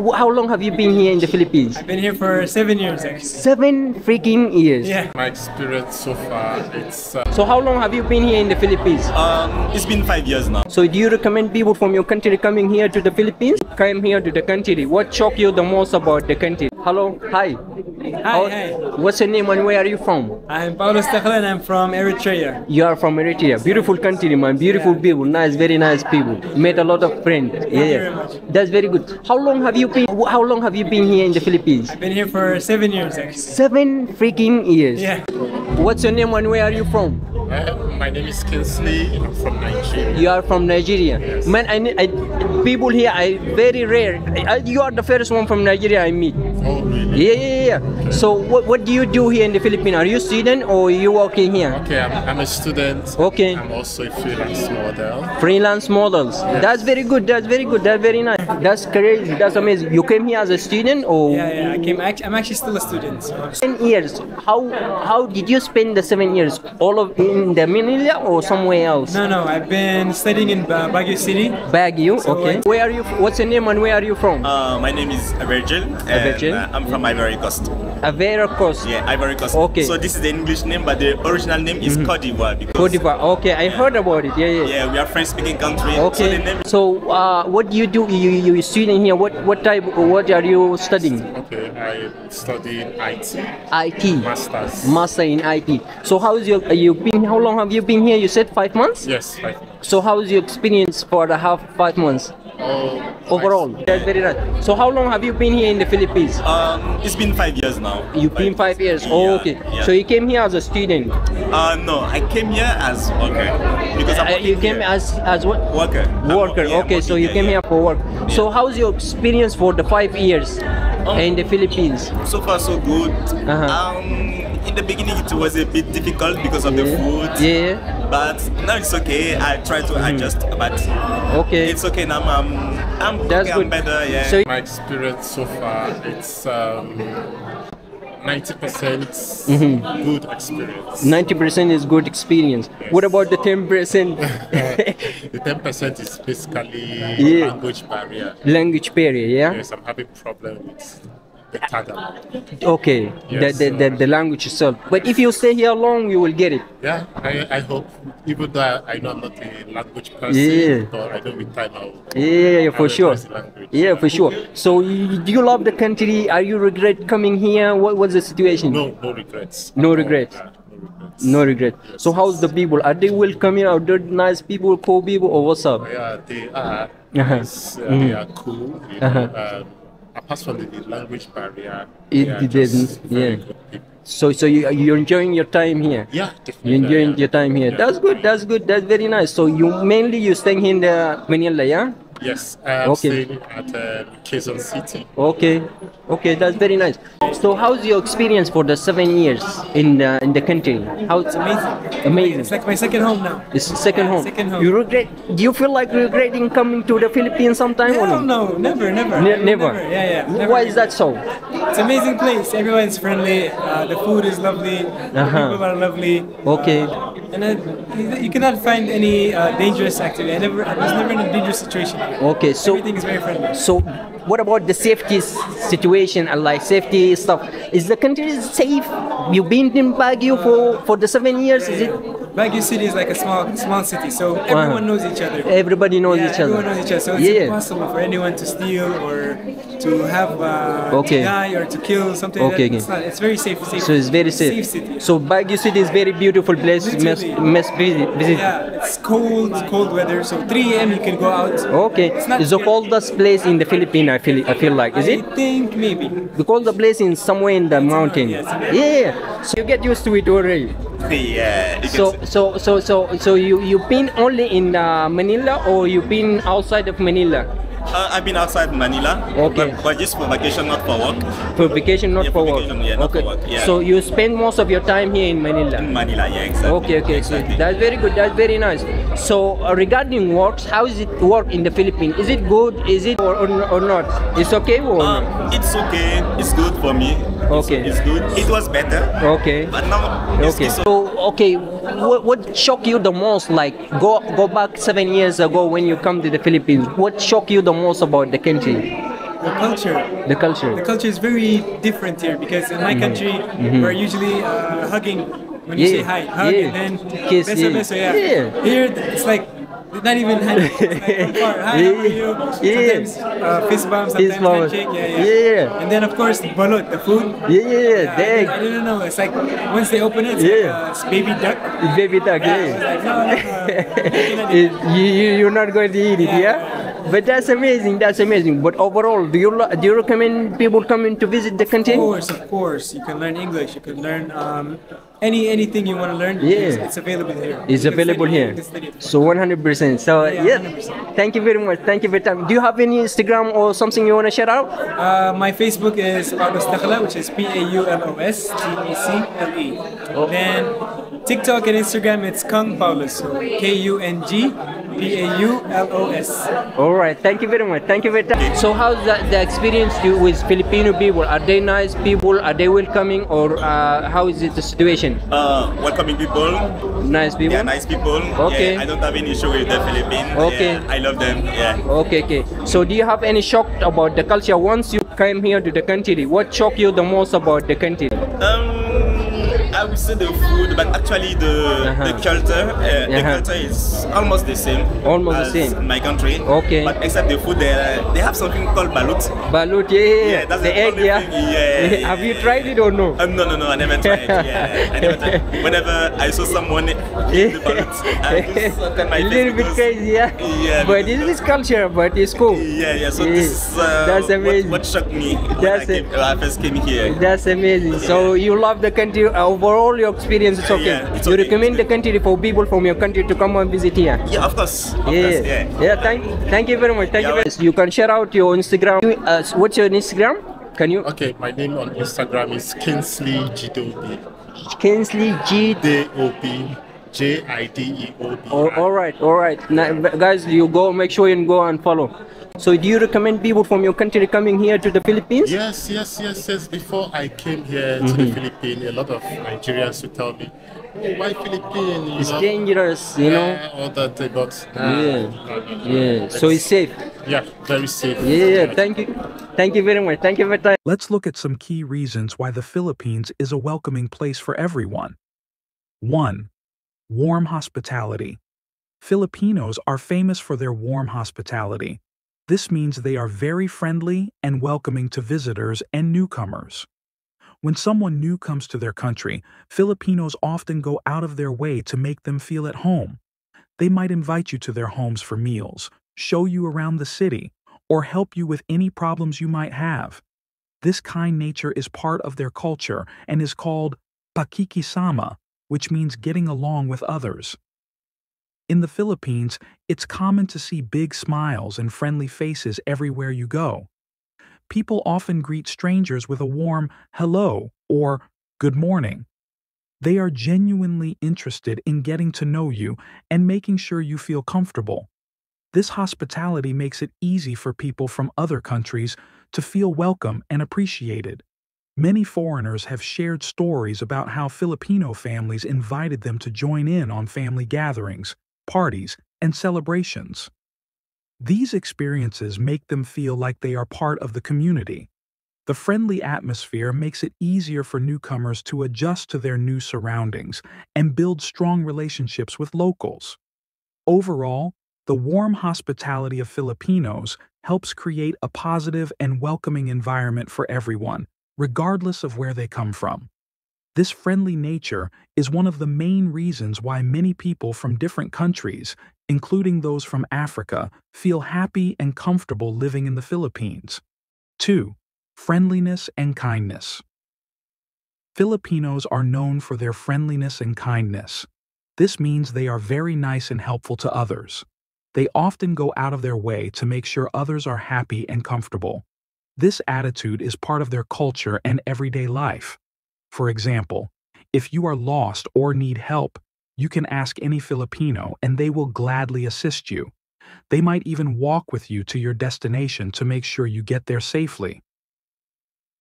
wh- how long have you been here in the Philippines? I've been here for seven years actually. Seven freaking years. Yeah. My experience so far, it's uh, So how long have you been here in the Philippines? Um, it's been five years now. So do you recommend people from your country coming here to the Philippines? Come here to the country. What shocked you the most about the country? Hello, hi. How- hi. What's your name and where are you from? I'm Paulo Stachlan. I'm from Eritrea. You are from Eritrea. Beautiful country, man. Beautiful people. Nice, very nice people. Made a lot of friends. Yeah, very much. that's very good. How long have you been? How long have you been here in the Philippines? I've been here for seven years actually. Seven freaking years. Yeah. What's your name and where are you from? uh, my name is Kinsley. I'm from Nigeria. You are from Nigeria. Man, I, ne- I people here are very rare. I, you are the first one from Nigeria I meet. Oh, really? Yeah, yeah, yeah. So what, what do you do here in the Philippines? Are you student or you working here? Okay, I'm, I'm a student. Okay. I'm also a freelance model. Freelance models. That's very good. That's very good. That's very nice. That's crazy. That's amazing. You came here as a student or Yeah, yeah. I came. I'm actually still a student. So seven years? How how did you spend the seven years? All of in the Manila or somewhere else? No, no. I've been studying in Baguio City. Baguio. So Okay. I- Where are you? What's your name and where are you from? Uh, my name is Virgil. And, Virgil? uh, I'm from Ivory Coast. Ivory Coast. Yeah, Ivory Coast. Okay. So this is the English name, but the original name is Cote d'Ivoire. Because, Cote d'Ivoire. Okay, I heard about it. Yeah, yeah. Yeah, we are French-speaking country. So the Okay. name So, uh, what do you do? You you student here? What what type? What are you studying? Okay, I study IT, IT. masters. Master in IT. So, how is your? You been? How long have you been here? You said five months. yes, I, So, how is your experience for the half five months oh, overall? That's very nice. So, how long have you been here in the Philippines? Um, it's been five years now. You've been five years. Oh, Yeah, okay. yeah. So you came here as a student. Uh, no, I came here as worker because Uh, you came here. as as what? worker. Worker. okay, so you came yeah. here for work. So how's your experience for the five years in the Philippines? So far, so good. Uh-huh. Um, in the beginning, it was a bit difficult because of the food. Yeah. But now it's okay. I try to adjust, but Okay. it's okay now. I'm, I'm, That's okay. I'm better. Yeah. So my experience so far, it's um, 90% Mm-hmm. good experience. 90% is good experience. What about the 10%? The 10% is basically Yeah. language barrier. Language barrier, yeah? Yes, I'm having problem with the Tagalog. Okay. Yes, the, the, the, the language itself. But if you stay here long, you will get it. Yeah, I, I hope, even though I know I'm not a language person, Yeah. but I know with time I'll Yeah, for sure. Yeah, for sure. So, you, do you love the country? Are you regret coming here? What was the situation? No, no regrets. No regrets. No regrets. No regret. So, how's the people? Are they welcoming? Are they nice people, cool people, or what's up? Yeah, they are. Uh-huh. Yes, uh, They are cool. You know, Uh-huh. um, apart from the, language barrier, It didn't- yeah. So, so you you're enjoying your time here. Yeah, definitely. You're enjoying yeah. your time here. Yeah. That's good. That's good. That's very nice. So you mainly you staying in the Manila, yeah? Yes, I'm Okay. staying at uh, Quezon City. Okay. Okay, that's very nice. So how's your experience for the seven years in the in the country? How it's amazing. Amazing. It's like my second home now. It's second Yeah, home. second home. You regret? Do you feel like regretting coming to the Philippines sometime or no? no, never, never. Ne- never. Yeah, yeah. Never. Why is that so? It's an amazing place. Everyone's friendly. Uh, the food is lovely. The Uh-huh. people are lovely. Okay. Uh, and you, cannot find any uh, dangerous activity. I never, I was never in a dangerous situation. Okay. So Everything is very friendly. So, what about the safety situation and like safety stuff? Is the country safe? You've been in Baguio for for the seven years? Is it? Baguio City is like a small, small city, so everyone knows each other. Everybody knows yeah, each other. everyone knows each other, so it's Yeah. impossible for anyone to steal or to have uh, Okay. to die or to kill something. like Okay, that. It's, not, it's very safe. safe So it's very safe. Safe city. So Baguio City is very beautiful place. Must Literally. must visit. visit. yeah, it's cold, cold weather. So 3 a.m. you can go out. Okay. It's not It's the coldest place in the Philippines. I feel. I feel like. Is I it? think maybe. The coldest place in somewhere in the mountain. yes. Yeah. So you get used to it already. yeah. So say- so so so so you you been only in uh, Manila or you been outside of Manila uh, I've been outside Manila. Okay. But, but just for vacation, not for work. for vacation, not Yeah, for for work? vacation, yeah, not for okay. work, yeah. So you spend most of your time here in Manila. In Manila, yeah, exactly. Okay, okay, so that's very good. That's very nice. So uh, regarding works, how is it work in the Philippines? Is it good? Is it or, or, or not? It's okay or not? Um, it's okay. It's good for me. It's- Okay. It's, good. It was better. Okay. But now it's, Okay. it's So okay, what, what shocked you the most? Like go go back seven years ago when you come to the Philippines. What shocked you the most about the country? the culture. The culture. The culture is very different here because in my country we're usually uh, hugging when you Mm-hmm. Say hi, hug yeah. and then Kiss, beso, yeah. beso, yeah. Yeah. Here it's like not even handshake. It's like. Hi, how are you? Yeah. Sometimes uh, fist bump, sometimes Fist bump. handshake. Yeah, yeah. Yeah. And then of course balut, the food. Yeah, yeah, yeah. Yeah, I, Dang. I don't know. It's like once they open it, it's Yeah. like uh, it's baby duck. Baby duck, Yeah, yeah. like, no, no, no. You, you, you're not going to eat it, yeah? But that's amazing, that's amazing. But overall, do you, do you recommend people coming to visit the country? Of course, of course. You can learn English. You can learn um, any anything you want to learn. Yeah. It's, it's available here. It's You available here. you can study it. So 100%. So, Yeah, yeah, 100%. thank you very much. Thank you for time. Do you have any Instagram or something you want to share out? Uh, my Facebook is Tecle, which is P A U L O S T E C L E. Oh. Then TikTok and Instagram, it's Kung Paulos. So K U N G P A U L O S. All right, thank you very much. Thank you very much. So, how's the, the experience you with Filipino people? Are they nice people? Are they welcoming? Or uh, how is it the situation? Uh, welcoming people. Nice people? They are nice people. Okay. Yeah, I don't have any issue with the Philippines. Okay. Yeah, I love them. Yeah. Okay, okay. So, do you have any shock about the culture once you came here to the country? What shocked you the most about the country? Um, I would say the food, but actually the Uh-huh. the culture, uh, the Uh-huh. culture is almost the same. Almost the same. in my country. Okay. But except the food, they they have something called balut. Balut, yeah, yeah, Yeah, that's the the egg, yeah. thing, yeah, have you tried it or no? Um, no, no, no, I never tried. Yeah, I never tried. Whenever I saw someone eat the balut, I just my a little bit because- crazy, yeah. Yeah, but this is culture, but it's cool. Yeah, yeah. So Yeah. this uh, That's what, amazing. what shocked me when That's I, came, when I first came here. That's amazing. So you love the country. Overall, your experience is okay. Yeah, it's you okay, recommend the country for people from your country to come and visit here. Yeah, of course. Of Yeah, course, yeah. yeah. Thank, you, thank you very much. Thank you. Yeah, Very much. You can share out your Instagram. Uh, what's your Instagram? Can you? Okay, my name on Instagram is Kinsley Jidobi. Kinsley G. D O B J I D E O B. All, all right, all right. Now, guys, you go. Make sure you go and follow. So, do you recommend people from your country coming here to the Philippines? Yes, yes, yes, yes. Before I came here to Mm-hmm. the Philippines, a lot of Nigerians would tell me, oh, why Philippines? You It's know? dangerous, you know. All that, uh, but nah, Yeah. Yeah. So it's safe. yeah, very safe. Yeah. Thank you. Thank you very much. Thank you for your time. Let's look at some key reasons why the Philippines is a welcoming place for everyone. 1. Warm hospitality. Filipinos are famous for their warm hospitality. This means they are very friendly and welcoming to visitors and newcomers. When someone new comes to their country, Filipinos often go out of their way to make them feel at home. They might invite you to their homes for meals, show you around the city, or help you with any problems you might have. This kind nature is part of their culture and is called pakikisama, which means getting along with others. In the Philippines, it's common to see big smiles and friendly faces everywhere you go. People often greet strangers with a warm hello or good morning. They are genuinely interested in getting to know you and making sure you feel comfortable. This hospitality makes it easy for people from other countries to feel welcome and appreciated. Many foreigners have shared stories about how Filipino families invited them to join in on family gatherings, parties, and celebrations. These experiences make them feel like they are part of the community. The friendly atmosphere makes it easier for newcomers to adjust to their new surroundings and build strong relationships with locals. Overall, the warm hospitality of Filipinos helps create a positive and welcoming environment for everyone, regardless of where they come from. This friendly nature is one of the main reasons why many people from different countries, including those from Africa, feel happy and comfortable living in the Philippines. 2. Friendliness and kindness. Filipinos are known for their friendliness and kindness. This means they are very nice and helpful to others. They often go out of their way to make sure others are happy and comfortable. This attitude is part of their culture and everyday life. For example, if you are lost or need help, you can ask any Filipino and they will gladly assist you. They might even walk with you to your destination to make sure you get there safely.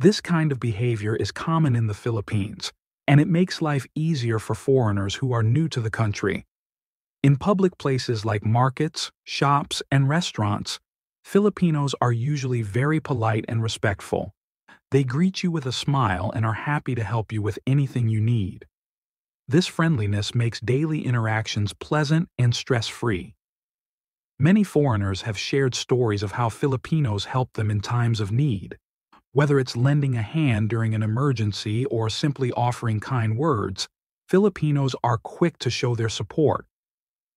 This kind of behavior is common in the Philippines, and it makes life easier for foreigners who are new to the country. In public places like markets, shops, and restaurants, Filipinos are usually very polite and respectful. They greet you with a smile and are happy to help you with anything you need. This friendliness makes daily interactions pleasant and stress-free. Many foreigners have shared stories of how Filipinos help them in times of need. Whether it's lending a hand during an emergency or simply offering kind words, Filipinos are quick to show their support.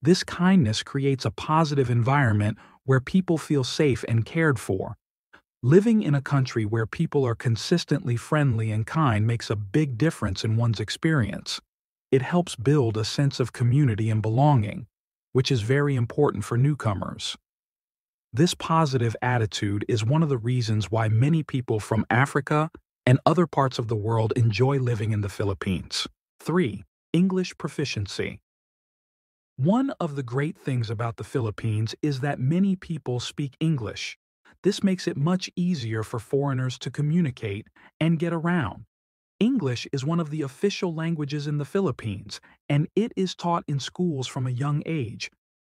This kindness creates a positive environment where people feel safe and cared for. Living in a country where people are consistently friendly and kind makes a big difference in one's experience. It helps build a sense of community and belonging, which is very important for newcomers. This positive attitude is one of the reasons why many people from Africa and other parts of the world enjoy living in the Philippines. 3. English proficiency. One of the great things about the Philippines is that many people speak English. This makes it much easier for foreigners to communicate and get around. English is one of the official languages in the Philippines, and it is taught in schools from a young age.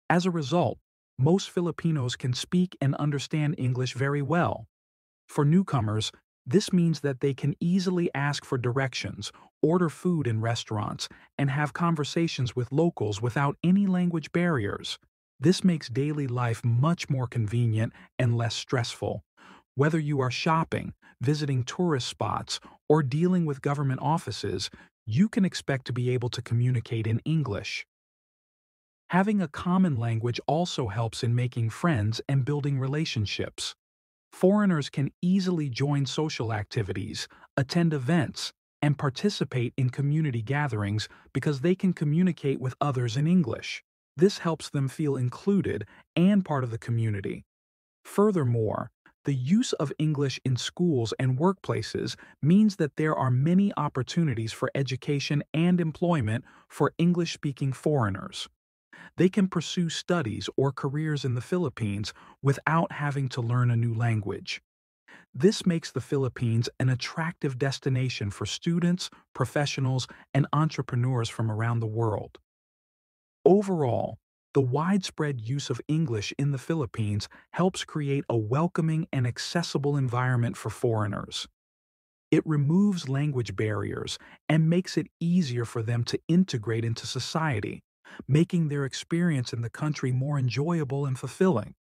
As a result, most Filipinos can speak and understand English very well. For newcomers, this means that they can easily ask for directions, order food in restaurants, and have conversations with locals without any language barriers. This makes daily life much more convenient and less stressful. Whether you are shopping, visiting tourist spots, or dealing with government offices, you can expect to be able to communicate in English. Having a common language also helps in making friends and building relationships. Foreigners can easily join social activities, attend events, and participate in community gatherings because they can communicate with others in English. This helps them feel included and part of the community. Furthermore, the use of English in schools and workplaces means that there are many opportunities for education and employment for English-speaking foreigners they can pursue studies or careers in the Philippines without having to learn a new language. This makes the Philippines an attractive destination for students, professionals, and entrepreneurs from around the world. Overall, the widespread use of English in the Philippines helps create a welcoming and accessible environment for foreigners. It removes language barriers and makes it easier for them to integrate into society, making their experience in the country more enjoyable and fulfilling.